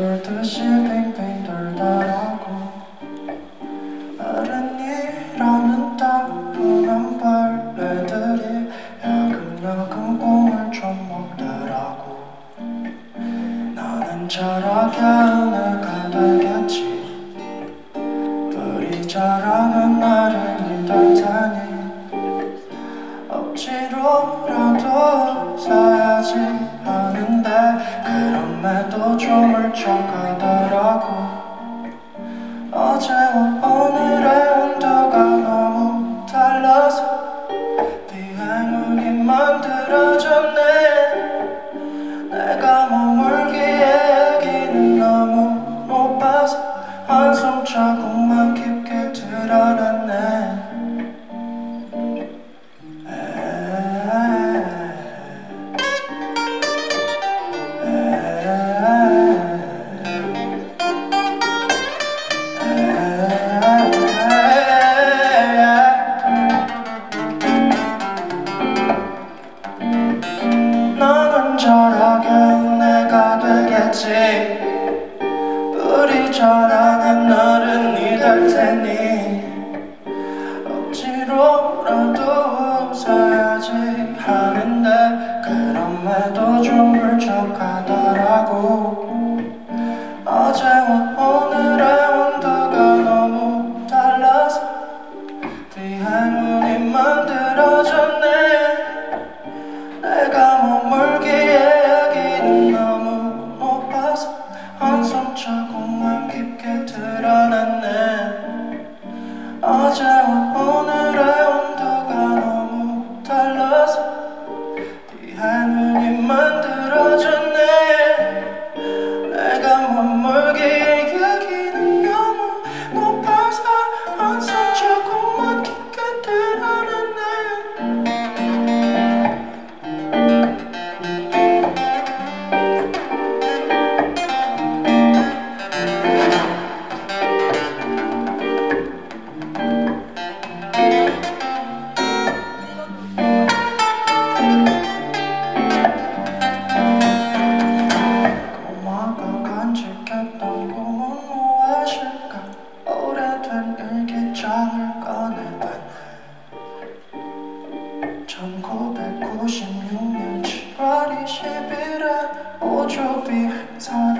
돌듯이 빙빙 돌더라고 어른이라는 따분한 벌레들이 야금야금 꿈을 좀 먹더라고. 나는 자라게 은혜가 되겠지. 불이 자라는 나를 믿을 테니 억지로라 그럼에도 좀 울적하더라고. 어제와 오늘 저렇게 내가 되겠지. 뿌리 자라는 너른 이될 테니 억지로라도 웃어야지 하는데 그럼에도 좀 울적하더라고. 어제와 행운이 만들어졌 간직했던 꿈은 무엇일까? 오래된 일기장을 꺼내봤네. 1996년 7월 20일에 오조비 행사를